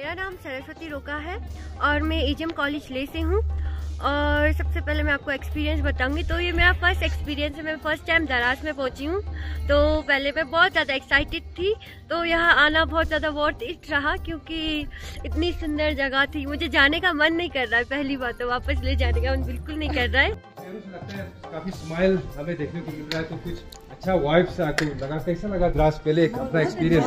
मेरा नाम सरस्वती रोका है और मैं एजीएम कॉलेज ले से हूँ। और सबसे पहले मैं आपको एक्सपीरियंस बताऊँगी। तो ये मेरा फ़र्स्ट एक्सपीरियंस है। मैं फ़र्स्ट टाइम दराज में पहुँची हूँ। तो पहले मैं बहुत ज़्यादा एक्साइटेड थी। तो यहाँ आना बहुत ज़्यादा वर्थ इट रहा क्योंकि इतनी सुंदर जगह थी। मुझे जाने का मन नहीं कर रहा है। पहली बात तो वापस ले जाने का मन बिल्कुल नहीं कर रहा है। काफ़ी स्माइल हमें देखने को मिल रहा है। तो कुछ अच्छा वाइब्स आपको लगा। कैसा लगा द्रास पहले अपना एक्सपीरियंस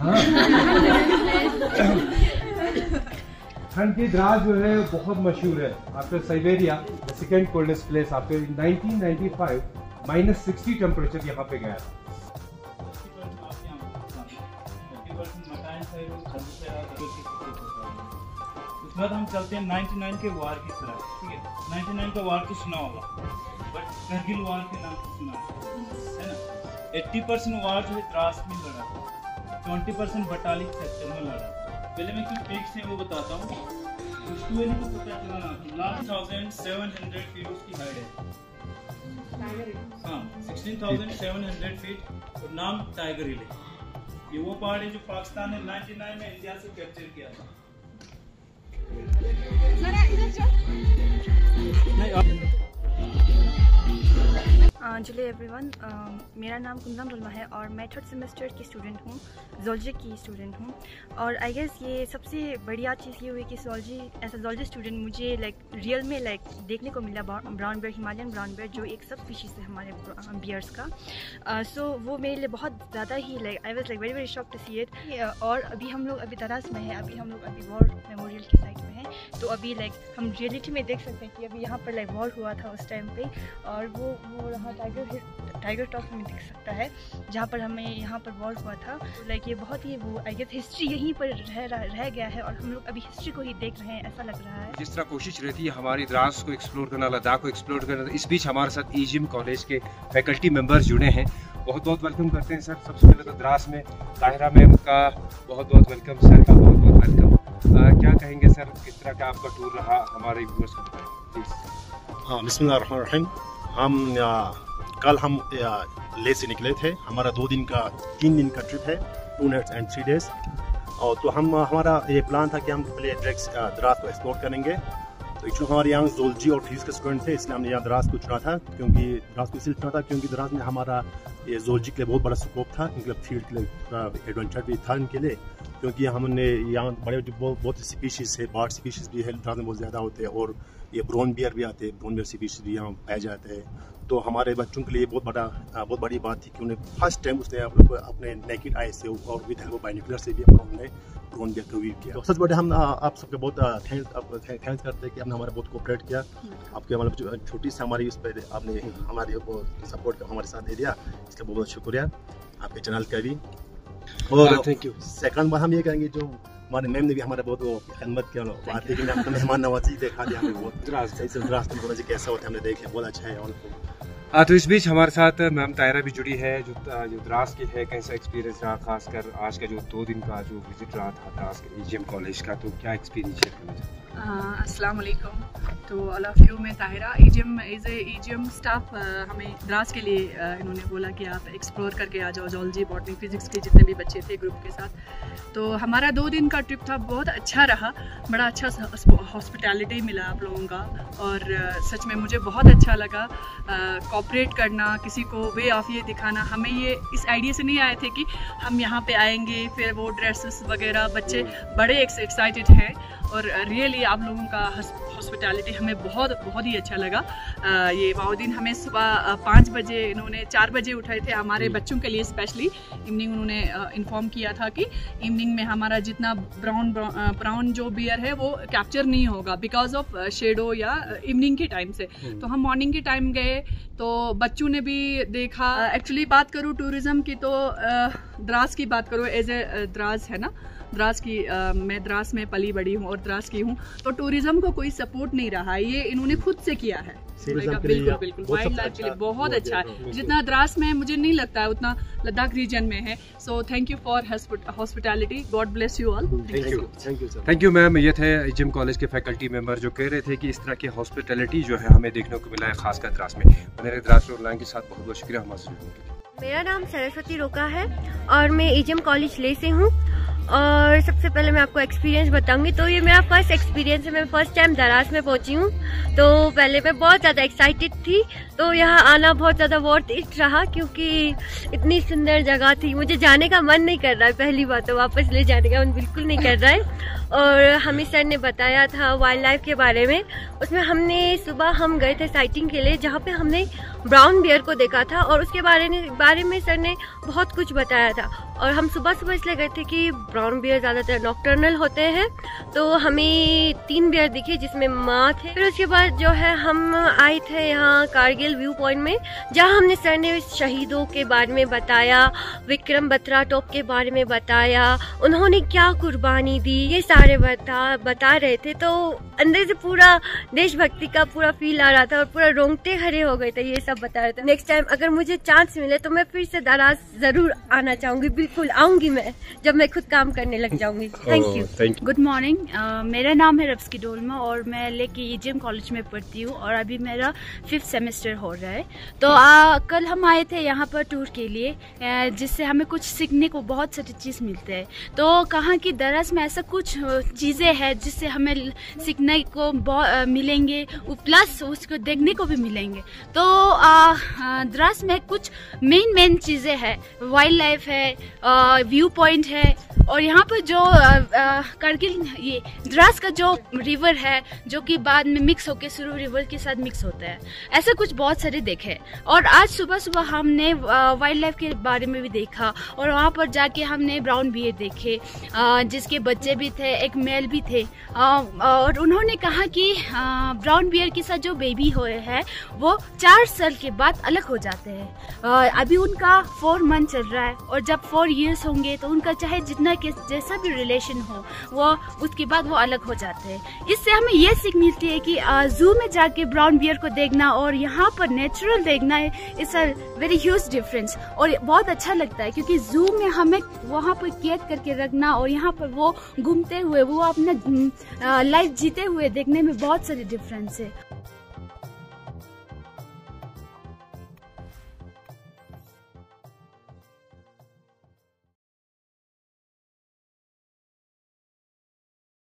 हाँ। ठंड की द्रास जो है बहुत मशहूर है। After Siberia second coldest place after 1995 minus sixty temperature यहाँ पे गया। था उसके बाद हम चलते हैं 99 के वार की तरफ़ ठीक है? 99 का वार तो सुना होगा बट करगिल वार के नाम से सुना है ना? 80 परसेंट वार जो है द्रास में लड़ा था ट्वेंटी परसेंट बटालिक सेक्टर में लड़ा। पहले मैं कुछ पीक्स हैं वो बताता हूँ। उसको वेली को पता चला last thousand seven hundred feet उसकी हाइट है। हाँ sixteen thousand seven hundred feet और नाम टाइगर हिल है। ये वो पहाड़ है जो पाकिस्तान ने 99 में इंडिया से कैप्चर किया था। 来来一个劲儿 अंजलि एवरीवन मेरा नाम कुंदम रुलमा है और मैं थर्ड सेमेस्टर की स्टूडेंट हूँ जोलजी की स्टूडेंट हूँ। और आई गेस ये सबसे बढ़िया चीज़ ये हुई कि zoology as a zoology student मुझे लाइक रियल में लाइक देखने को मिला brown bear Himalayan brown bear जो एक सब स्पीशीज़ है हमारे बियर्स का। सो uh, so, वो मेरे लिए बहुत ज़्यादा ही like I was like very very shock to see it और अभी हम लोग अभी दराज में हैं अभी हम लोग अभी वॉर मेमोरियल के साइड में हैं। तो अभी लाइक हम रियलिटी में देख सकते हैं कि अभी यहाँ पर लाइक वॉर हुआ था उस टाइम पर और वो वो रहा टाइगर टाइगर टॉप में दिख सकता है जहाँ पर हमें यहाँ पर वॉर हुआ था। लाइक ये बहुत ही वो आई गेस हिस्ट्री यहीं पर रह रह गया है और हम लोग अभी हिस्ट्री को ही देख रहे हैं ऐसा लग रहा है। जिस तरह कोशिश रहती है हमारी द्रास को एक्सप्लोर करना लद्दाख को एक्सप्लोर करना इस बीच हमारे साथ ईजिम कॉलेज के फैकल्टी मेंबर्स जुड़े हैं। बहुत बहुत वेलकम करते हैं सर। सबसे पहले तो द्रास में ताहिरा मैम का बहुत बहुत वेलकम सर का बहुत बहुत वेलकम क्या कहेंगे सर किस तरह का आपका टूर रहा हमारे व्यूअर्स को हाँ बिस्मिल्लाह हम कल हम ले से निकले थे। हमारा दो दिन का, तीन दिन का ट्रिप है two nights and three days और तो हम, हमारा ये प्लान था कि हम पहले ड्रग्स दराज को एक्सप्लोर करेंगे। तो एक्चुअली हमारे यहाँ जोलजी और फिजिक्स के स्टूडेंट थे, इसलिए हमने यहाँ दराज को चुना था, क्योंकि दराज को इसलिए चुना था, क्योंकि दराज में हमारा ये जोलजी के लिए बहुत बड़ा स्कोप था मतलब फ़ील्ड के लिए एडवेंचर भी था इनके लिए। क्योंकि हमने यहाँ बड़े बहुत स्पीशीज है बार्ड स्पीशीज भी है दराज में बहुत ज़्यादा होते हैं, और ये ब्रोन बियर भी आते हैं ब्रोन बियर स्पीशीज भी यहाँ पाए जाते हैं। तो हमारे बच्चों के लिए बहुत बड़ा बहुत बड़ी बात थी कि उन्हें फ़र्स्ट टाइम उसने आप लोग अपने नेकेड आई से और विद हेल्प बाइनिकुलर से भी उन्होंने ड्रोन बियर को व्यू किया। तो सबसे बड़े हम आप सबके बहुत थैंक्स थैंक्स करते हैं कि आपने हमारा बहुत कोऑपरेट किया। आपके मतलब छोटी सी हमारी उस पर आपने हमारी सपोर्ट हमारे साथ दे दिया इसका बहुत बहुत शुक्रिया। आपके चैनल का भी। और थैंक यू सेकंड बार हम ये कहेंगे जो हमारे मैम ने भी हमारे बहुत वो खदमत किया बात लेकिन हमने मेहमान नवाजी देखा दिया हमें बहुत रास्ते कैसा होता है हमने देखे बहुत अच्छा है और तो इस बीच हमारे साथ मैम तायरा भी जुड़ी है, जो जो द्रास की है, कैसा एक्सपीरियंस रहा, खासकर आज का जो दो दिन का जो विज़िट रहा था द्रास के एजीएम कॉलेज का तो क्या एक्सपीरियंस शेयर करना चाहते हैं? अस्सलाम वालेकुम तो ऑल ऑफ़ यू मैं Tahira AGM as a AGM staff हमें द्रास के लिए इन्होंने बोला कि आप एक्सप्लोर करके आ जाओ जोलॉजी बॉटनी फिजिक्स के जितने भी बच्चे थे ग्रुप के साथ। तो हमारा दो दिन का ट्रिप था, बहुत अच्छा रहा, बड़ा अच्छा हॉस्पिटैलिटी मिला आप लोगों का, और सच में मुझे बहुत अच्छा लगा। कॉपरेट uh, करना किसी को वे ऑफ़ ये दिखाना हमें ये इस आइडिया से नहीं आए थे कि हम यहाँ पे आएँगे फिर वो ड्रेसेस वगैरह बच्चे बड़े एक्साइटेड हैं। और रियली आप लोगों का हॉस्पिटैलिटी हमें बहुत बहुत ही अच्छा लगा। आ, ये वाउद्दीन हमें सुबह पाँच बजे इन्होंने चार बजे उठाए थे हमारे हम्म। बच्चों के लिए स्पेशली इवनिंग उन्होंने इन्फॉर्म किया था कि इवनिंग में हमारा जितना ब्राउन ब्राउन जो बियर है वो कैप्चर नहीं होगा बिकॉज़ ऑफ़ शेडो या इवनिंग के टाइम से। हम्म। तो हम मॉर्निंग के टाइम गए तो बच्चों ने भी देखा। एक्चुअली बात करूँ टूरिज़्म की तो द्रास की बात करूँ एज ए द्रास है ना? द्रास की आ, मैं द्रास में पली बड़ी हूँ और द्रास की हूँ तो टूरिज़्म को कोई सपोर्ट नहीं रहा ये इन्होंने खुद से किया है। बिल्कुल बिल्कुल बहुत वाइल्ड लाइफ के लिए अच्छा, बहुत अच्छा है। जितना द्रास में मुझे नहीं लगता है उतना लद्दाख रीजन में है। So thank you for hospitality God bless you all thank you thank you thank you ma'am ये थे जिम कॉलेज के फैकल्टी मेंबर जो कह रहे थे कि इस तरह की हॉस्पिटैलिटी जो है हमें देखने को मिला है खासकर द्रास में। मेरे द्रास और लाइन के साथ। बहुत बहुत शुक्रिया हमारे जुड़ने के लिए। मेरा नाम सरस्वती रोका है और मैं एजम कॉलेज ले से हूँ। और सबसे पहले मैं आपको एक्सपीरियंस बताऊँगी। तो ये मेरा फ़र्स्ट एक्सपीरियंस है। मैं फ़र्स्ट टाइम दराज में पहुँची हूँ। तो पहले मैं बहुत ज़्यादा एक्साइटेड थी। तो यहाँ आना बहुत ज़्यादा वर्थ इट रहा क्योंकि इतनी सुंदर जगह थी। मुझे जाने का मन नहीं कर रहा है। पहली बात तो वापस ले जाने का मन बिल्कुल नहीं कर रहा है। और हमें सर ने बताया था वाइल्ड लाइफ के बारे में। उसमें हमने सुबह हम गए थे साइटिंग के लिए, जहाँ पे हमने ब्राउन बियर को देखा था और उसके बारे में बारे में सर ने बहुत कुछ बताया था। और हम सुबह सुबह इसलिए गए थे कि ब्राउन बियर ज़्यादातर नॉक्टर्नल होते हैं तो हमें तीन बियर दिखे जिसमें माँ थे। फिर उसके बाद जो है हम आए थे यहाँ कारगिल व्यू पॉइंट में, जहाँ हमने सर ने शहीदों के बारे में बताया, विक्रम बत्रा टॉप के बारे में बताया, उन्होंने क्या कुर्बानी दी, ये सारे बता बता रहे थे तो अंदर से पूरा देशभक्ति का पूरा फील आ रहा था और पूरा रोंगटे खड़े हो गए थे ये सब बता रहे थे। नेक्स्ट टाइम अगर मुझे चांस मिले तो मैं फिर से दराज ज़रूर आना चाहूँगी। बिल्कुल आऊँगी मैं जब मैं खुद काम करने लग जाऊँगी। थैंक यू गुड मॉर्निंग मेरा नाम है रफ्सकी डोलमा और मैं लेके ईजीएम कॉलेज में पढ़ती हूँ और अभी मेरा फिफ्थ सेमेस्टर हो रहा है। तो आ, कल हम आए थे यहाँ पर टूर के लिए जिससे हमें कुछ सीखने को बहुत सारी चीज़ मिलते हैं। तो कहाँ की दराज में ऐसा कुछ चीज़ें हैं जिससे हमें सीखने को मिलेंगे प्लस उसको देखने को भी मिलेंगे। तो द्रास में कुछ मेन मेन चीज़ें हैं। वाइल्ड लाइफ है व्यू पॉइंट है, और यहाँ पर जो करगिल, ये द्रास का जो रिवर है, जो कि बाद में मिक्स होकर सुरू रिवर के साथ मिक्स होता है। ऐसे कुछ बहुत सारे देखे। और आज सुबह सुबह हमने वाइल्ड लाइफ के बारे में भी देखा, और वहाँ पर जाके हमने ब्राउन बियर देखे जिसके बच्चे भी थे एक मेल भी थे। और उन्होंने कहा कि ब्राउन बियर के साथ जो बेबी हुए हैं, वो चार साल के बाद अलग हो जाते हैं। अभी उनका फोर मंथ चल रहा है और जब फोर इयर्स होंगे तो उनका चाहे जितना के, जैसा भी रिलेशन हो, वो उसके बाद वो अलग हो जाते हैं। इससे हमें ये सीख मिलती है कि जू में जाके ब्राउन बियर को देखना और यहाँ पर नेचुरल देखना it's a very huge difference और बहुत अच्छा लगता है, क्योंकि जू में हमें वहाँ पर कैद करके रखना और यहाँ पर वो घूमते हुए वो अपना लाइफ जीते हुए देखने में बहुत सारे डिफरेंस है।